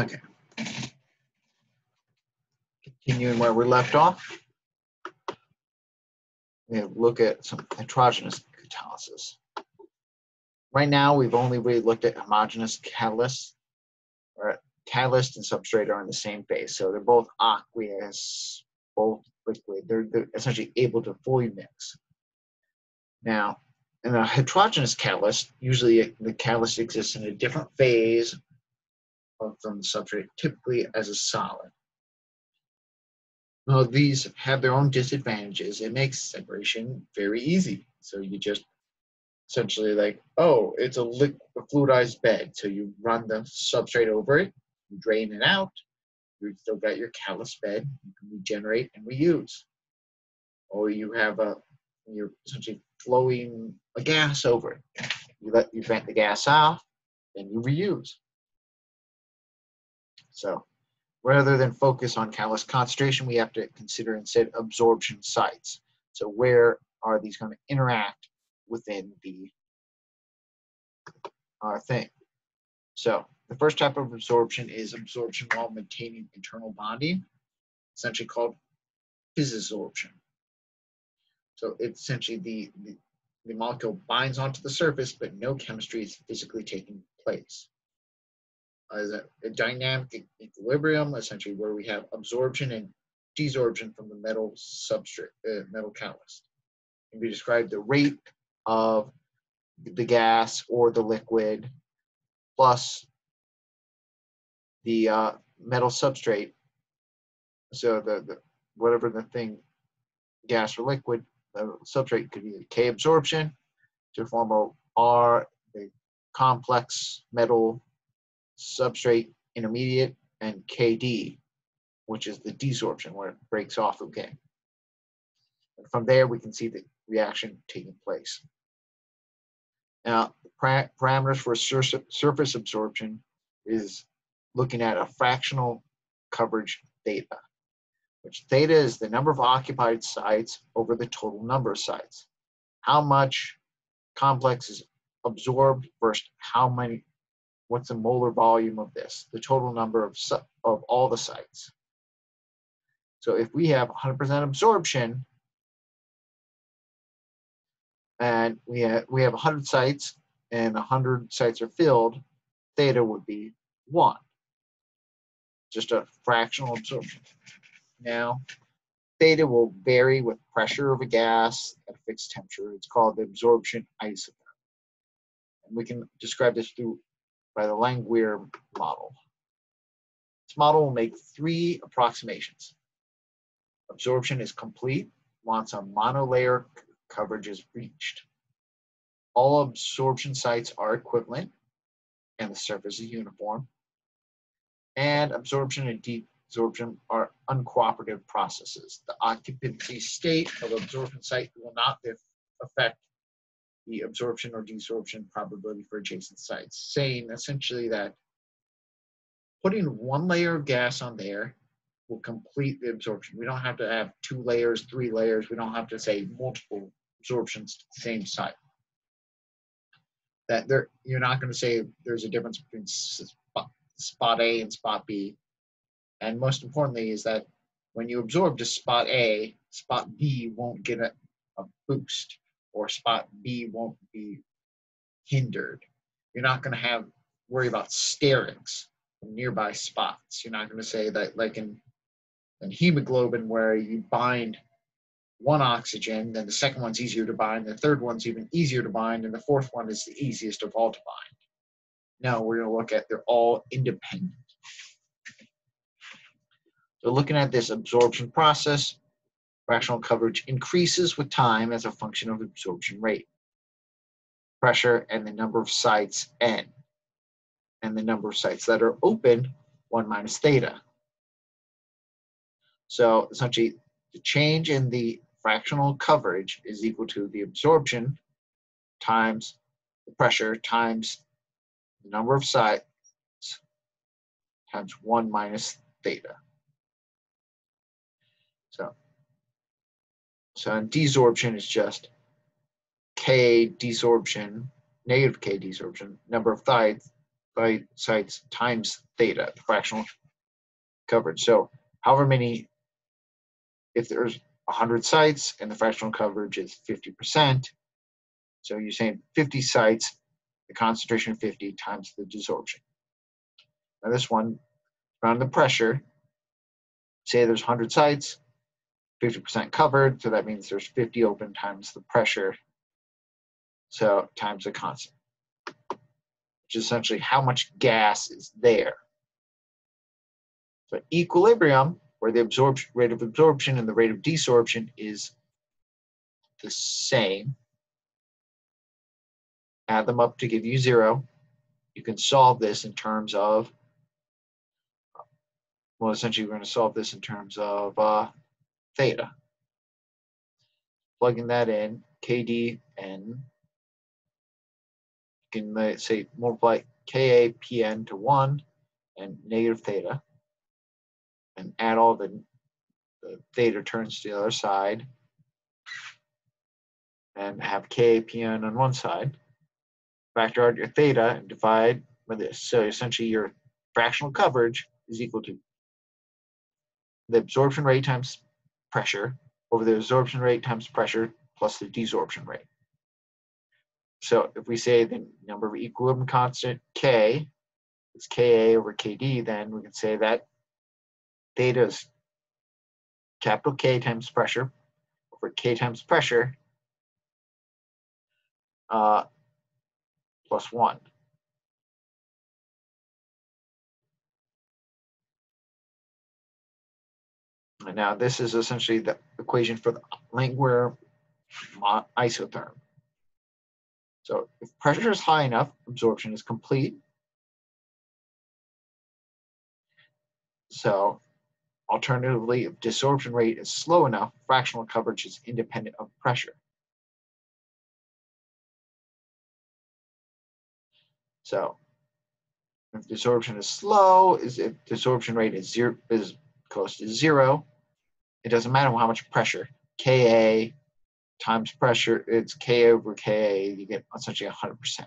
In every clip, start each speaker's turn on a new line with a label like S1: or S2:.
S1: Okay. Continuing where we left off. We have look at some heterogeneous catalysis. Right now, we've only really looked at homogeneous catalysts. Or catalyst and substrate are in the same phase, so they're both aqueous, both liquid. They're, they're essentially able to fully mix. Now, in a heterogeneous catalyst, usually the catalyst exists in a different phase from the substrate, typically as a solid. Now, these have their own disadvantages. It makes separation very easy. So you just essentially like, oh, it's a, liquid, fluidized bed. So you run the substrate over it, you drain it out, you've still got your callus bed, you can regenerate and reuse. Or you have a, you're essentially flowing a gas over it. You let you vent the gas off, then you reuse. So rather than focus on callus concentration, we have to consider instead absorption sites. So where are these going to interact within the uh, thing? So the first type of absorption is absorption while maintaining internal bonding, essentially called physisorption. So it's essentially the, the, the molecule binds onto the surface, but no chemistry is physically taking place as a, a, dynamic equilibrium, essentially where we have absorption and desorption from the metal substrate, uh, metal catalyst. And we describe the rate of the gas or the liquid plus the uh, metal substrate. So the, the whatever the thing, gas or liquid, the substrate could be K absorption to form a R, the complex metal substrate intermediate, and KD, which is the desorption where it breaks off again. And from there, we can see the reaction taking place. Now, parameters for sur surface absorption is looking at a fractional coverage theta, which theta is the number of occupied sites over the total number of sites. How much complex is absorbed versus how many what's the molar volume of this, the total number of, of all the sites. So if we have 100% absorption, and we have, we have 100 sites, and 100 sites are filled, theta would be 1. Just a fractional absorption. Now, theta will vary with pressure of a gas at a fixed temperature. It's called the absorption isotherm. And we can describe this through by the Langmuir model. This model will make three approximations. Absorption is complete once a monolayer coverage is reached. All absorption sites are equivalent and the surface is uniform. And absorption and desorption are uncooperative processes. The occupancy state of absorption site will not affect the absorption or desorption probability for adjacent sites, saying essentially that putting one layer of gas on there will complete the absorption. We don't have to have two layers, three layers. We don't have to say multiple absorptions to the same site. That there, you're not going to say there's a difference between spot, A and spot B. And most importantly is that when you absorb to spot A, spot B won't get a, a boost or spot B won't be hindered. You're not going to have worry about sterics from nearby spots. You're not going to say that like in, in hemoglobin where you bind one oxygen, then the second one's easier to bind, the third one's even easier to bind, and the fourth one is the easiest of all to bind. No, we're going to look at they're all independent. So looking at this absorption process, Fractional coverage increases with time as a function of absorption rate, pressure, and the number of sites n, and the number of sites that are open, 1 minus theta. So essentially, the change in the fractional coverage is equal to the absorption times the pressure times the number of sites times 1 minus theta. So so desorption is just K desorption, negative K desorption, number of sites sites times theta, the fractional coverage. So however many, if there's 100 sites and the fractional coverage is 50%, so you're saying 50 sites, the concentration of 50 times the desorption. Now this one, around the pressure, say there's 100 sites, 50% covered, so that means there's 50 open times the pressure, so times the constant, which is essentially how much gas is there. So equilibrium, where the absorption rate of absorption and the rate of desorption is the same, add them up to give you zero. You can solve this in terms of, well, essentially we're going to solve this in terms of uh, theta. Plugging that in, KDN, you can say multiply Ka Pn to 1 and negative theta and add all the, the theta terms to the other side and have Ka Pn on one side. Factor out your theta and divide by this. So essentially your fractional coverage is equal to the absorption rate times pressure over the absorption rate times pressure plus the desorption rate. So if we say the number of equilibrium constant K is Ka over Kd, then we can say that theta is capital K times pressure over K times pressure uh, plus 1. And now this is essentially the equation for the Langmuir isotherm. So if pressure is high enough, absorption is complete. So alternatively, if desorption rate is slow enough, fractional coverage is independent of pressure. So if desorption is slow, is if desorption rate is zero is close to zero, it doesn't matter how much pressure. Ka times pressure, it's K over Ka, you get essentially 100%.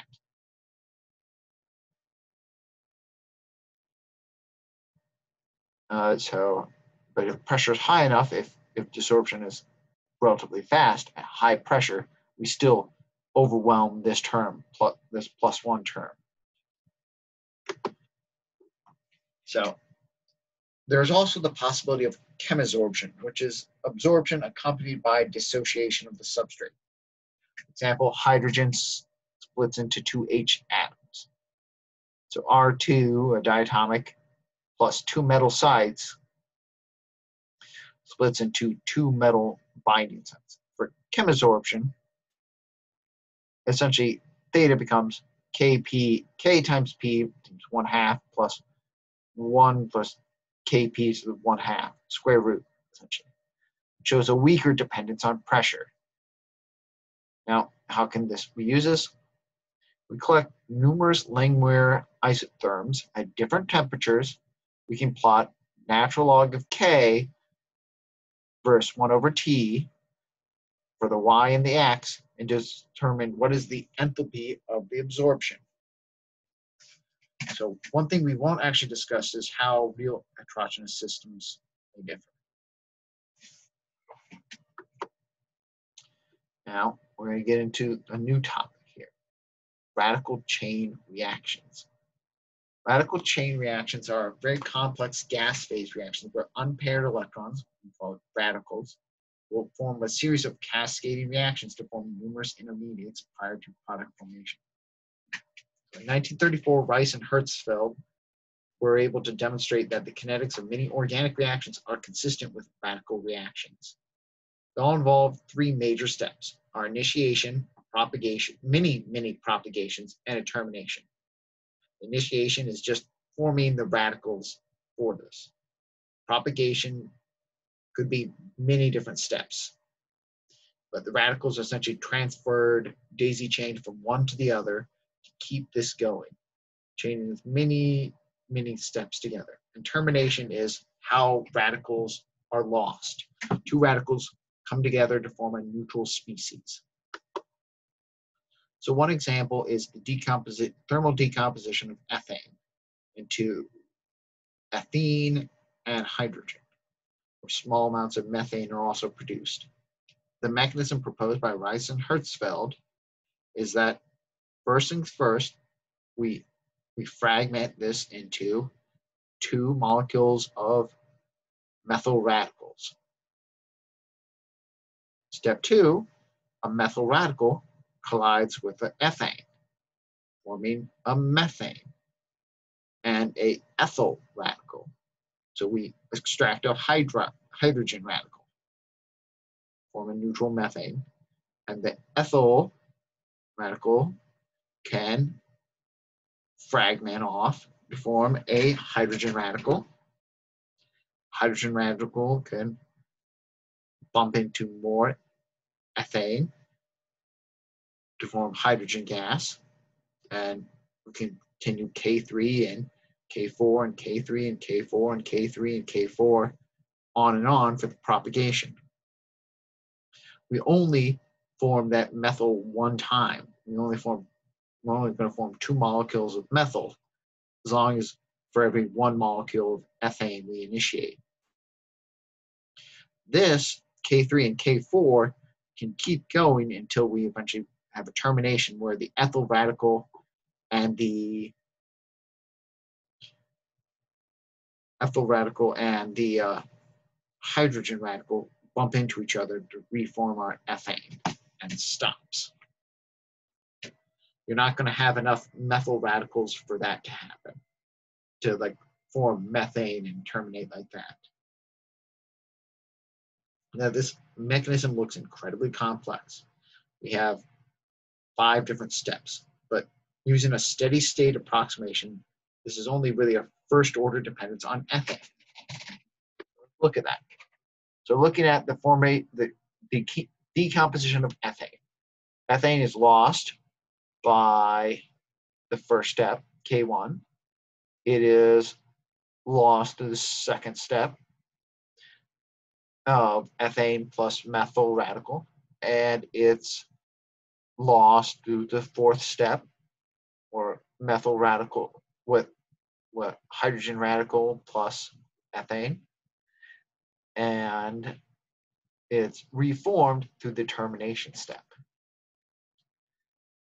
S1: Uh, so, but if pressure is high enough, if, if desorption is relatively fast at high pressure, we still overwhelm this term, plus, this plus one term. So there's also the possibility of chemabsorption, which is absorption accompanied by dissociation of the substrate. Example, hydrogen splits into two H atoms. So R2, a diatomic, plus two metal sides splits into two metal binding sites. For chemabsorption, essentially theta becomes Kp, K times P times one half plus one plus kp to the one half, square root, essentially. It shows a weaker dependence on pressure. Now, how can this we use this? We collect numerous Langmuir isotherms at different temperatures. We can plot natural log of k versus 1 over t for the y and the x and determine what is the enthalpy of the absorption. So one thing we won't actually discuss is how real heterogeneous systems differ. Now we're going to get into a new topic here, radical chain reactions. Radical chain reactions are very complex gas phase reactions where unpaired electrons, called radicals, will form a series of cascading reactions to form numerous intermediates prior to product formation. In 1934, Rice and Herzfeld were able to demonstrate that the kinetics of many organic reactions are consistent with radical reactions. They all involve three major steps, our initiation, propagation, many, many propagations, and a termination. Initiation is just forming the radicals for this. Propagation could be many different steps. But the radicals are essentially transferred, daisy chained from one to the other keep this going, chaining many, many steps together. And termination is how radicals are lost. Two radicals come together to form a neutral species. So one example is the decomposi- thermal decomposition of ethane into ethene and hydrogen, where small amounts of methane are also produced. The mechanism proposed by Rice and Herzfeld is that first things first, we we fragment this into two molecules of methyl radicals. Step two, a methyl radical collides with an ethane, forming a methane and a ethyl radical. So we extract a hydra, hydrogen radical, form a neutral methane, and the ethyl radical can fragment off to form a hydrogen radical. Hydrogen radical can bump into more ethane to form hydrogen gas. And we can continue K3 and K4 and K3 and K4 and K3 and K4 on and on for the propagation. We only form that methyl one time. We only form, we're only going to form two molecules of methyl as long as for every one molecule of ethane we initiate. This K3 and K4 can keep going until we eventually have a termination where the ethyl radical and the ethyl radical and the uh, hydrogen radical bump into each other to reform our ethane and stops. You're not going to have enough methyl radicals for that to happen, to like form methane and terminate like that. Now this mechanism looks incredibly complex. We have five different steps, but using a steady state approximation, this is only really a first order dependence on ethane. Look at that. So looking at the formate, the, the decomposition of ethane. Ethane is lost by the first step, K1. It is lost to the second step of ethane plus methyl radical, and it's lost to the fourth step, or methyl radical with what hydrogen radical plus ethane and it's reformed through the termination step.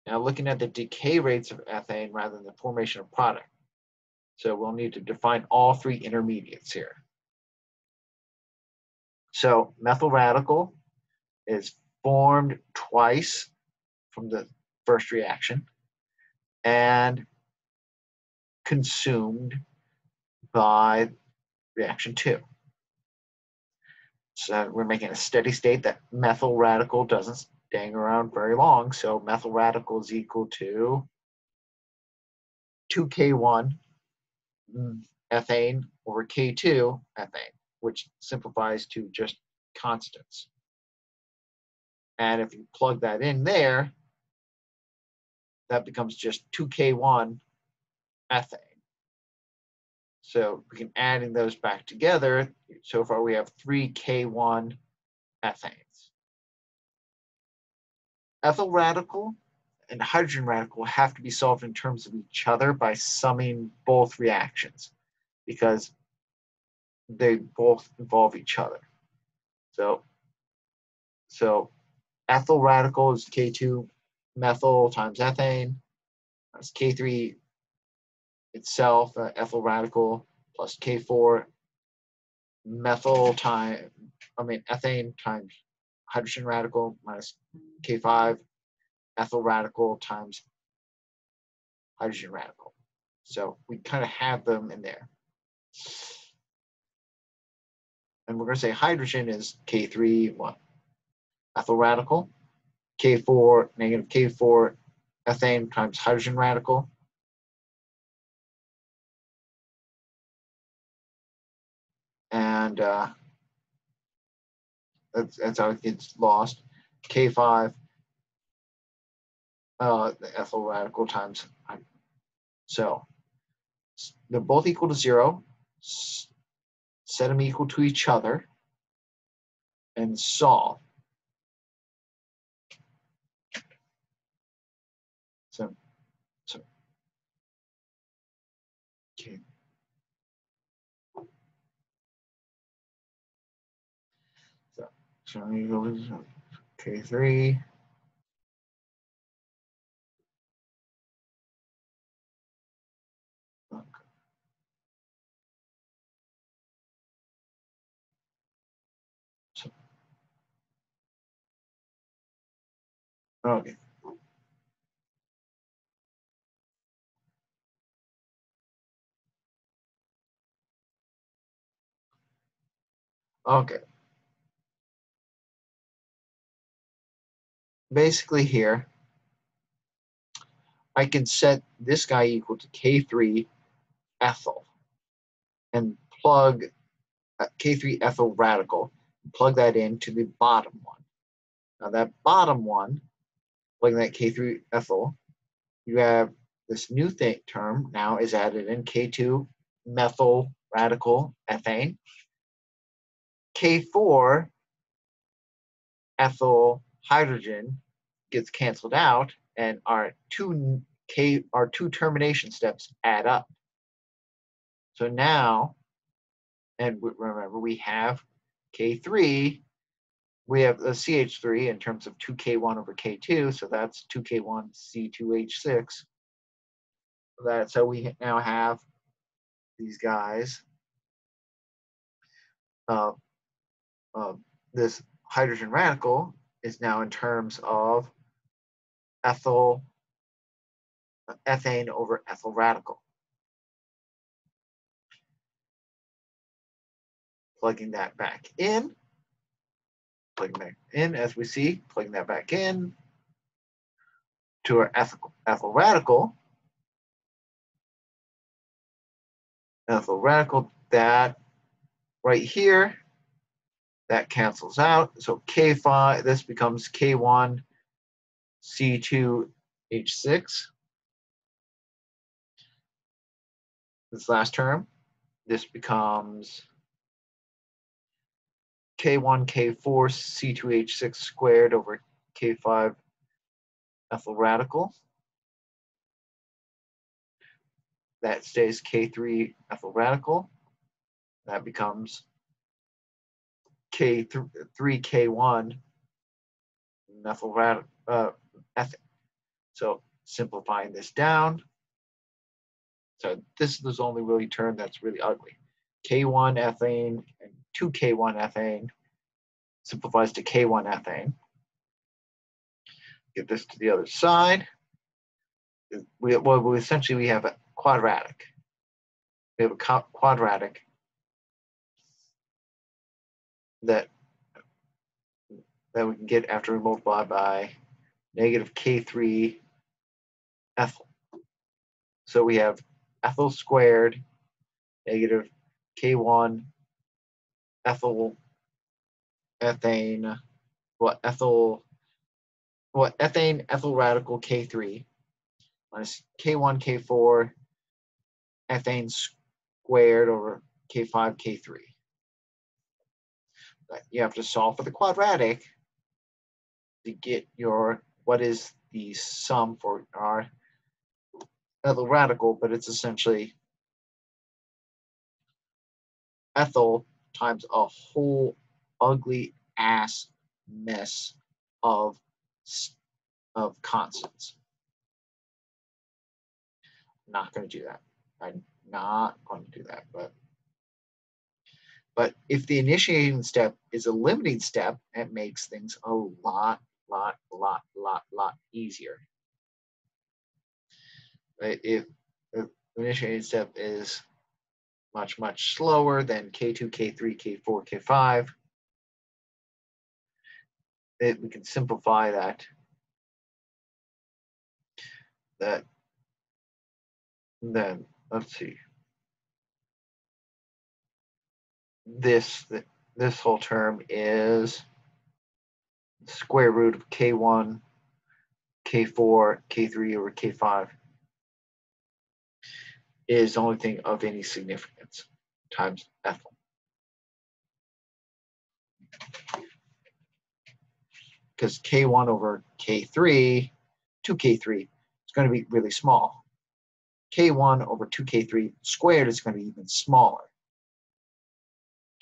S1: Now looking at the decay rates of ethane rather than the formation of product. So we'll need to define all three intermediates here. So methyl radical is formed twice from the first reaction and consumed by reaction two. So we're making a steady state that methyl radical doesn't hang around very long. So methyl radical is equal to 2K1 ethane over K2 ethane, which simplifies to just constants. And if you plug that in there, that becomes just 2K1 ethane. So we can adding those back together. So far we have three K1 ethanes. Ethyl radical and hydrogen radical have to be solved in terms of each other by summing both reactions because they both involve each other. So, so ethyl radical is K2 methyl times ethane. That's K3 itself, uh, ethyl radical plus K4 methyl time, I mean ethane times hydrogen radical minus K5 ethyl radical times hydrogen radical. So we kind of have them in there. And we're going to say hydrogen is K3 what? Ethyl radical, K4 negative K4 ethane times hydrogen radical and uh, that's, that's how it gets lost. K5, uh, the ethyl radical times. So they're both equal to zero. Set them equal to each other and solve. Okay. Go to K3. Okay. Okay. Basically here, I can set this guy equal to K3 ethyl and plug uh, K3 ethyl radical, plug that into the bottom one. Now that bottom one, plugging that K3 ethyl, you have this new thing term now is added in K2 methyl radical ethane. K4 ethyl hydrogen gets canceled out and our two K our two termination steps add up. So now, and remember we have K3, we have the CH3 in terms of 2K1 over K2, so that's 2K1 C2H6. That so we now have these guys. Uh, uh, this hydrogen radical is now in terms of ethyl ethane over ethyl radical. Plugging that back in, plugging back in as we see, plugging that back in to our ethyl, ethyl radical. Ethyl radical, that right here, that cancels out. So K5, this becomes K1 C2H6. This last term, this becomes K1, K4, C2H6 squared over K5 ethyl radical. That stays K3 ethyl radical. That becomes K3, 3K1 methyl radical uh, ethane. So simplifying this down. So this is the only really term that's really ugly. K1 ethane and 2K1 ethane simplifies to K1 ethane. Get this to the other side. We, well, we essentially we have a quadratic. We have a quadratic that that we can get after we multiply by negative K3 ethyl. So we have ethyl squared negative K1 ethyl ethane what ethyl what ethane ethyl radical K3 minus K1 K4 ethane squared over K5 K3 you have to solve for the quadratic to get your what is the sum for our ethyl radical, but it's essentially ethyl times a whole ugly ass mess of of constants. not going to do that. I'm not going to do that, but but if the initiating step is a limiting step, it makes things a lot, lot, lot, lot, lot easier. If the initiating step is much, much slower than K2, K3, K4, K5, it, we can simplify that that then let's see this this whole term is square root of k1 k4 k3 over k5 is the only thing of any significance times ethyl because k1 over k3 2k3 is going to be really small K1 over 2K3 squared is going to be even smaller.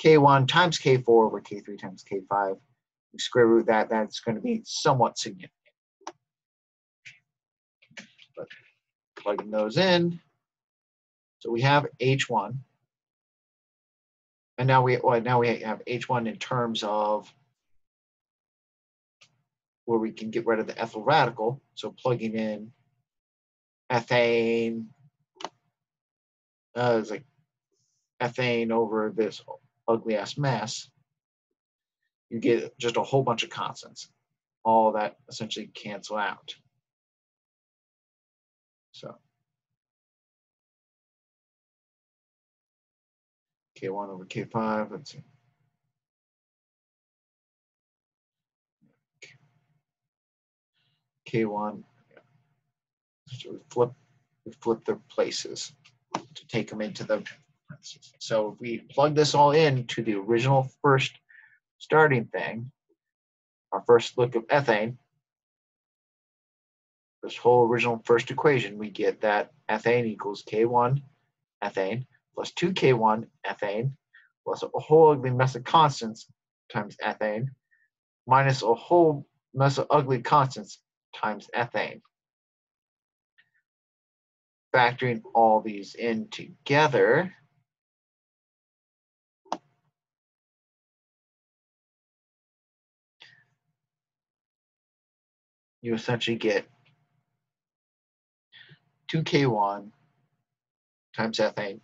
S1: K1 times K4 over K3 times K5, we square root that, that's going to be somewhat significant. But plugging those in, so we have H1. And now we well, now we have H1 in terms of where we can get rid of the ethyl radical. So plugging in ethane, uh, it's like ethane over this ugly ass mess, you get just a whole bunch of constants. All that essentially cancel out. So K1 over K5, let's see. K1, so we flip, we flip their places to take them into the parentheses. So if we plug this all in to the original first starting thing, our first look of ethane, this whole original first equation, we get that ethane equals K1 ethane plus 2K1 ethane plus a whole ugly mess of constants times ethane minus a whole mess of ugly constants times ethane. Factoring all these in together, you essentially get 2K1 times ethane,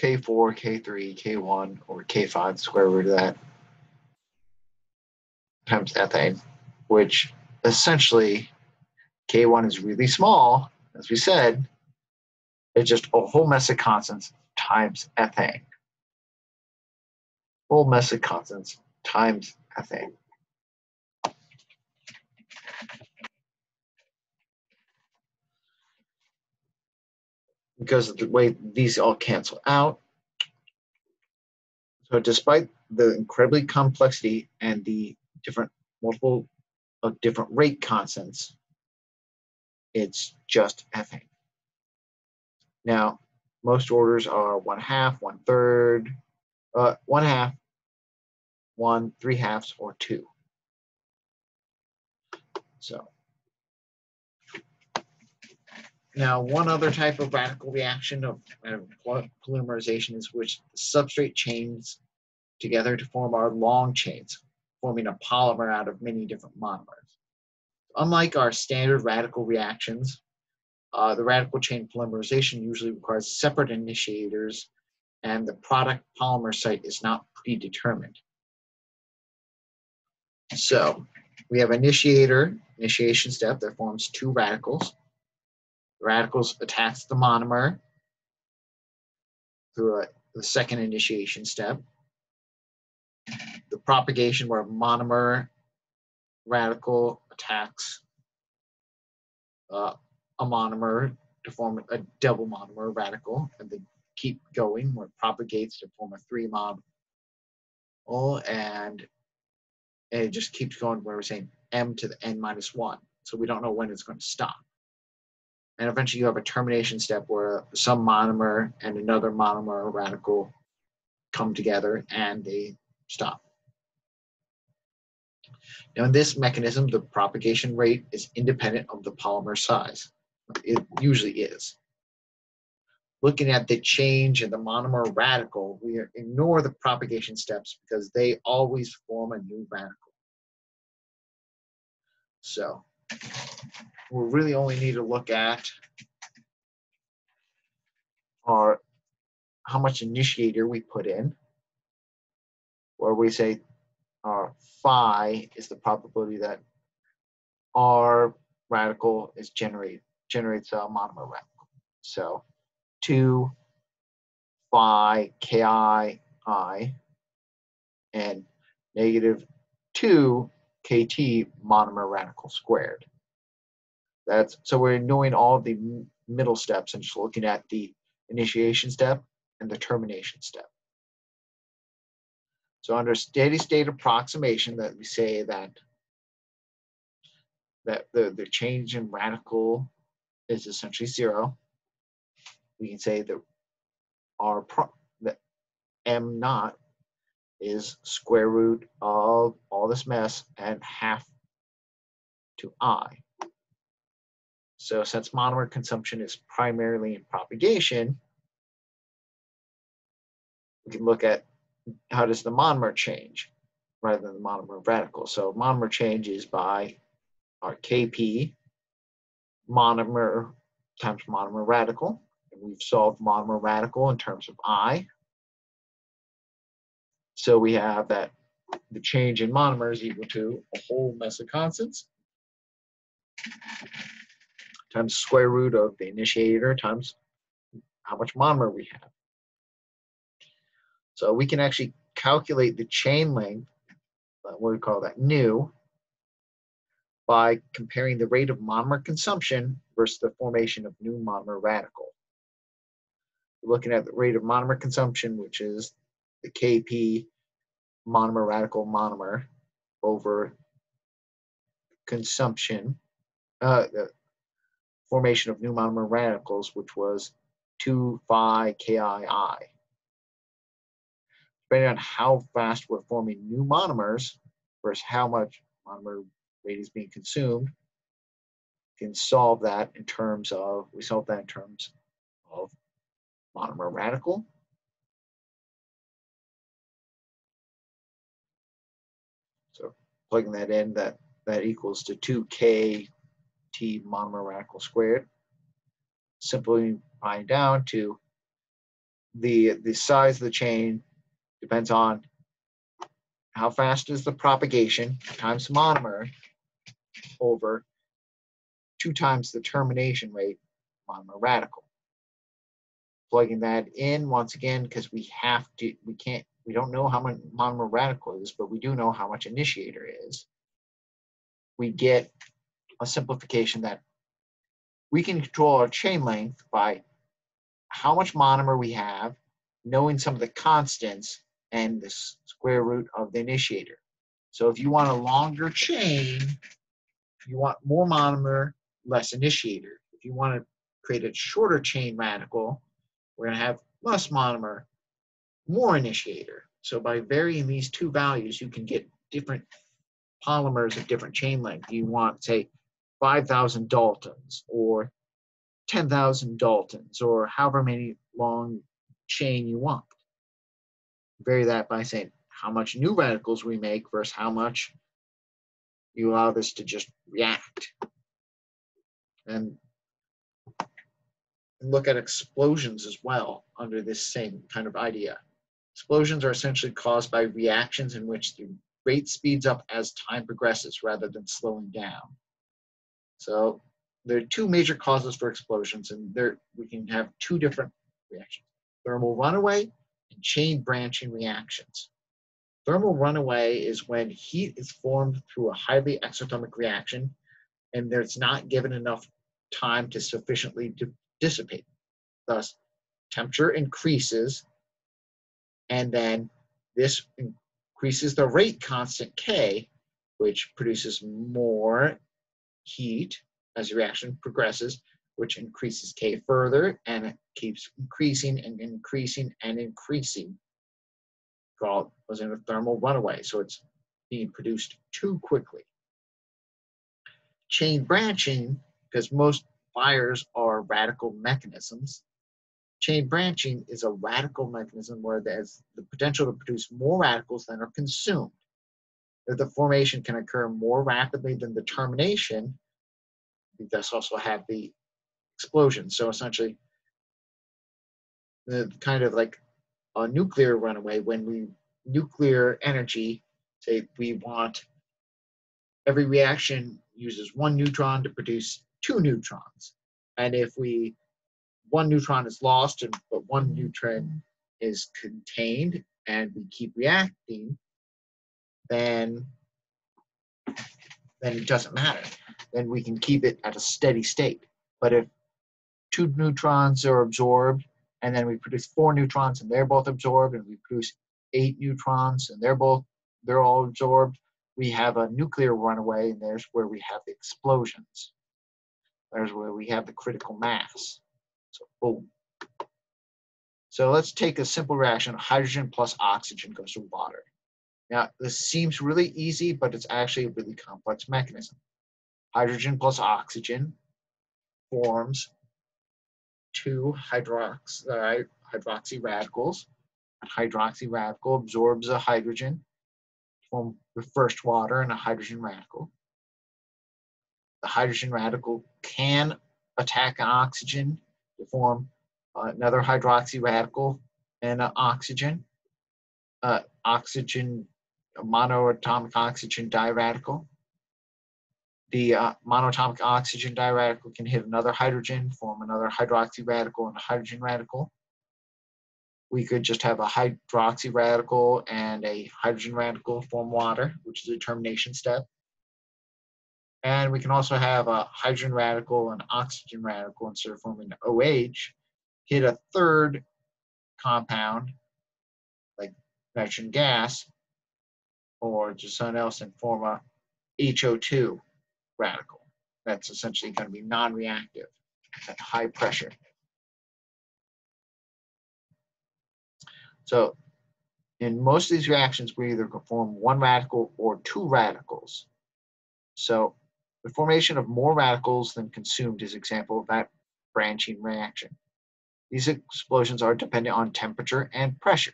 S1: K4, K3, K1, or K5, square root of that, times ethane, which essentially K1 is really small, as we said, it's just a whole mess of constants times ethane. Whole mess of constants times ethane. Because of the way these all cancel out. So despite the incredibly complexity and the different multiple of different rate constants, it's just ethane. Now, most orders are one half, one third, uh, one half, one, three halves, or two. So now one other type of radical reaction of polymerization is which substrate chains together to form our long chains, forming a polymer out of many different monomers. Unlike our standard radical reactions, uh, the radical chain polymerization usually requires separate initiators and the product polymer site is not predetermined. So we have initiator, initiation step that forms two radicals. The radicals attach the monomer through a, the second initiation step. The propagation where monomer radical attacks uh, a monomer to form a double monomer radical, and they keep going where it propagates to form a three mob. and and it just keeps going where we're saying m to the n minus 1. So we don't know when it's going to stop. And eventually you have a termination step where some monomer and another monomer radical come together and they stop. Now in this mechanism, the propagation rate is independent of the polymer size. It usually is. Looking at the change in the monomer radical, we ignore the propagation steps because they always form a new radical. So we really only need to look at our how much initiator we put in, where we say our phi is the probability that our radical is generate generates a monomer radical. So 2 phi ki i and negative 2 kt monomer radical squared. That's so we're knowing all the middle steps and just looking at the initiation step and the termination step. So under steady state approximation that we say that that the, the change in radical is essentially zero, we can say that our pro, that m naught is square root of all this mess and half to i. So since monomer consumption is primarily in propagation, we can look at how does the monomer change rather than the monomer radical. So monomer changes by our Kp monomer times monomer radical. And we've solved monomer radical in terms of I. So we have that the change in monomer is equal to a whole mess of constants times square root of the initiator times how much monomer we have. So we can actually calculate the chain length, uh, what we call that, nu, by comparing the rate of monomer consumption versus the formation of new monomer radical. We're looking at the rate of monomer consumption, which is the Kp monomer radical monomer over consumption, uh, the formation of new monomer radicals, which was 2 phi KII. Depending on how fast we're forming new monomers versus how much monomer rate is being consumed, can solve that in terms of, we solve that in terms of monomer radical. Plugging that in, that, that equals to 2k t monomer radical squared. Simply Simplifying down to the, the size of the chain depends on how fast is the propagation times monomer over two times the termination rate monomer radical. Plugging that in once again because we have to, we can't, we don't know how much monomer radical is, but we do know how much initiator is. We get a simplification that we can control our chain length by how much monomer we have, knowing some of the constants, and the square root of the initiator. So if you want a longer chain, you want more monomer, less initiator. If you want to create a shorter chain radical, we're going to have less monomer, more initiator. So by varying these two values, you can get different polymers of different chain length. You want, say, 5,000 Daltons or 10,000 Daltons or however many long chain you want. Vary that by saying how much new radicals we make versus how much you allow this to just react. And, and look at explosions as well under this same kind of idea. Explosions are essentially caused by reactions in which the rate speeds up as time progresses rather than slowing down. So there are two major causes for explosions, and there we can have two different reactions: thermal runaway and chain branching reactions. Thermal runaway is when heat is formed through a highly exothermic reaction, and there's not given enough time to sufficiently dissipate. Thus, temperature increases, and then this increases the rate constant K, which produces more heat as the reaction progresses, which increases K further, and it keeps increasing and increasing and increasing. Called was in a thermal runaway, so it's being produced too quickly. Chain branching, because most fires are radical mechanisms. Chain branching is a radical mechanism where there's the potential to produce more radicals than are consumed If the formation can occur more rapidly than the termination, we thus also have the explosion. So essentially, the kind of like a nuclear runaway when we nuclear energy, say we want every reaction uses one neutron to produce two neutrons. And if we one neutron is lost and but one neutron is contained and we keep reacting, then then it doesn't matter. Then we can keep it at a steady state. But if two neutrons are absorbed and then we produce four neutrons and they're both absorbed and we produce eight neutrons and they're both they're all absorbed, we have a nuclear runaway, and there's where we have the explosions. There's where we have the critical mass. So boom. So let's take a simple reaction. Hydrogen plus oxygen goes to water. Now, this seems really easy, but it's actually a really complex mechanism. Hydrogen plus oxygen forms two hydrox, hydroxy radicals. A hydroxy radical absorbs a hydrogen, form the first water and a hydrogen radical. The hydrogen radical can attack an oxygen to form another hydroxy radical and an oxygen. Uh, oxygen, monoatomic oxygen diradical. The uh, monoatomic oxygen diradical can hit another hydrogen, form another hydroxy radical and a hydrogen radical. We could just have a hydroxy radical and a hydrogen radical form water, which is a termination step. And we can also have a hydrogen radical and oxygen radical instead of forming OH, hit a third compound, like nitrogen gas, or just something else and form a HO2 radical. That's essentially going to be non-reactive at high pressure. So in most of these reactions, we either form one radical or two radicals. So the formation of more radicals than consumed is example of that branching reaction. These explosions are dependent on temperature and pressure.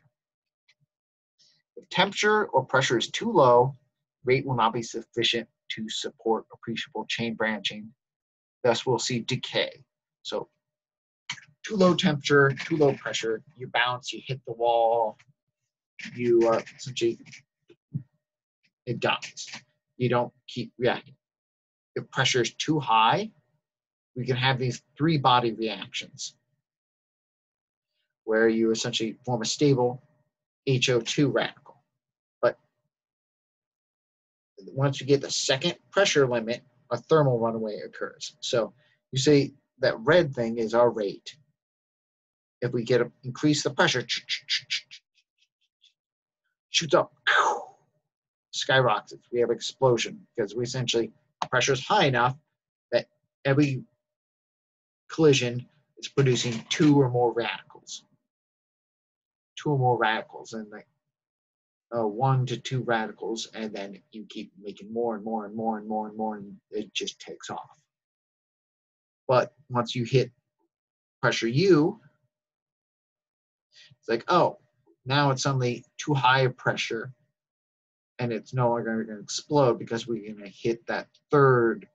S1: If temperature or pressure is too low, rate will not be sufficient to support appreciable chain branching. Thus, we'll see decay. So, too low temperature, too low pressure, you bounce, you hit the wall, you uh, essentially, it dies. You don't keep reacting. If pressure is too high, we can have these three body reactions where you essentially form a stable HO2 radical. But once you get the second pressure limit, a thermal runaway occurs. So you see that red thing is our rate. If we get a, increase the pressure, shoots up, skyrockets. We have explosion because we essentially pressure is high enough that every collision is producing two or more radicals two or more radicals and like uh, one to two radicals, and then you keep making more and more and more and more and more, and it just takes off. But once you hit pressure U, it's like, oh, now it's suddenly too high a pressure, and it's no longer going to explode because we're going to hit that third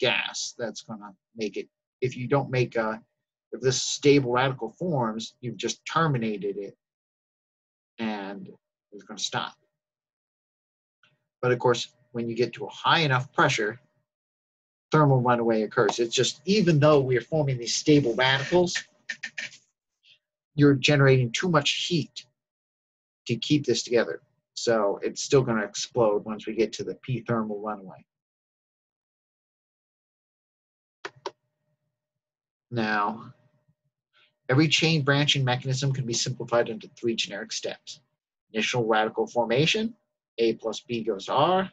S1: gas that's going to make it. If you don't make a, if this stable radical forms, you've just terminated it and it's going to stop. But of course, when you get to a high enough pressure, thermal runaway occurs. It's just even though we are forming these stable radicals, you're generating too much heat to keep this together. So it's still going to explode once we get to the P thermal runaway. Now, Every chain branching mechanism can be simplified into three generic steps. Initial radical formation, A plus B goes to R.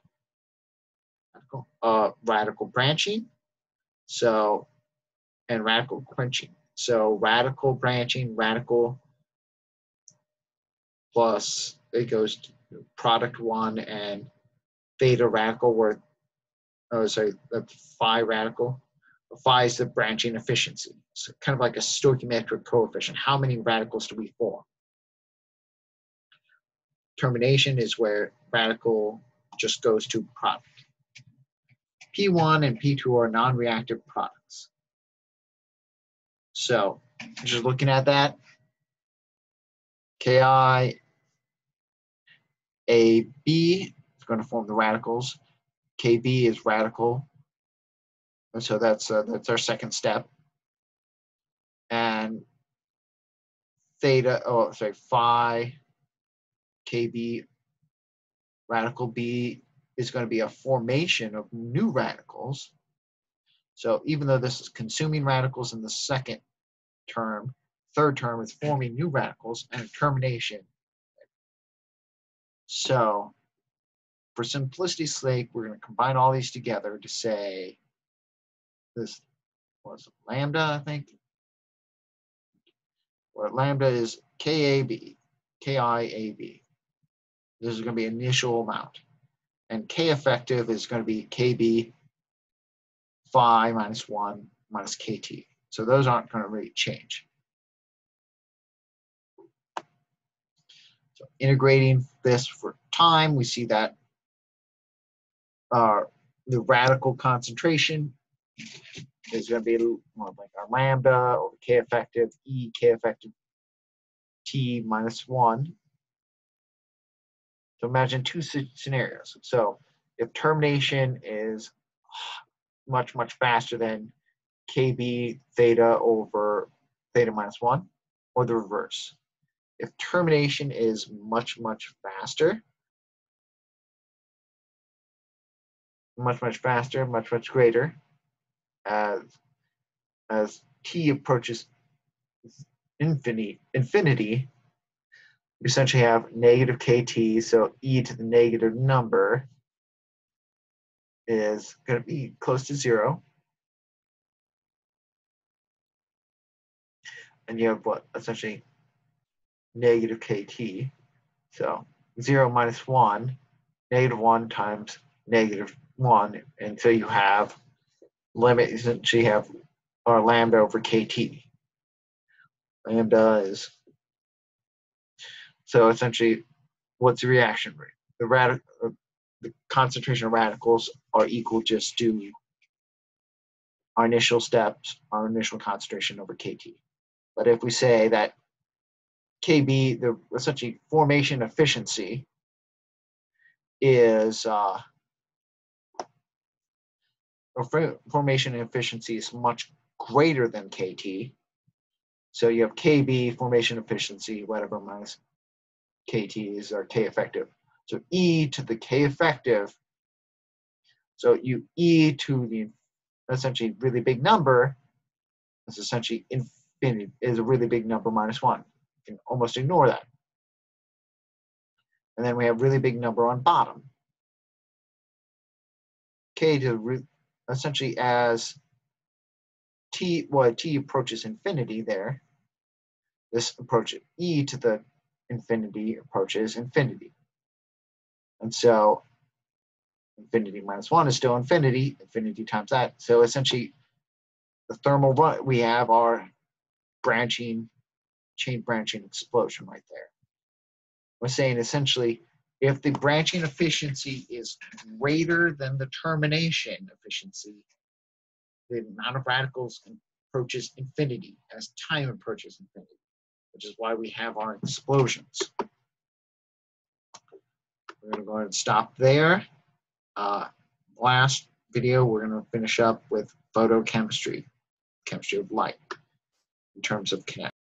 S1: Radical, uh, radical branching, so, and radical quenching. So radical branching, radical plus it goes product one and theta radical where, oh sorry, the phi radical phi is the branching efficiency. It's kind of like a stoichiometric coefficient. How many radicals do we form? Termination is where radical just goes to product. P1 and P2 are non-reactive products. So just looking at that, Ki AB is going to form the radicals. KB is radical and so that's uh, that's our second step. And theta, oh sorry, phi KB radical B is going to be a formation of new radicals. So even though this is consuming radicals in the second term, third term is forming new radicals and termination. So for simplicity's sake, we're going to combine all these together to say this was lambda, I think. Where lambda is KAB, KIAB. This is going to be initial amount. And K effective is going to be KB phi minus 1 minus KT. So those aren't going to really change. So integrating this for time, we see that uh, the radical concentration is going to be like our lambda over K effective, E K effective T minus 1. So imagine two scenarios. So if termination is much, much faster than KB theta over theta minus 1, or the reverse. If termination is much, much faster, much, much faster, much, much greater, as, as t approaches infinity, infinity, you essentially have negative kt, so e to the negative number is going to be close to zero. And you have what essentially negative kt. So 0 minus 1, negative 1 times negative 1 until you have limit, essentially have our lambda over kt. Lambda is, so essentially, what's the reaction rate? The radical, uh, the concentration of radicals are equal just to our initial steps, our initial concentration over kt. But if we say that Kb, the essentially formation efficiency is uh, or formation efficiency is much greater than Kt. So you have Kb formation efficiency, whatever minus Kt is our K effective. So E to the K effective. So you E to the essentially really big number is essentially infinity is a really big number minus one can almost ignore that. And then we have really big number on bottom. K to root, essentially as t, well, t approaches infinity there, this approach e to the infinity approaches infinity. And so infinity minus one is still infinity, infinity times that. So essentially the thermal run we have our branching chain branching explosion right there. We're saying essentially, if the branching efficiency is greater than the termination efficiency, the amount of radicals approaches infinity as time approaches infinity, which is why we have our explosions. We're going to go ahead and stop there. Uh, last video, we're going to finish up with photochemistry, chemistry of light, in terms of kinetic.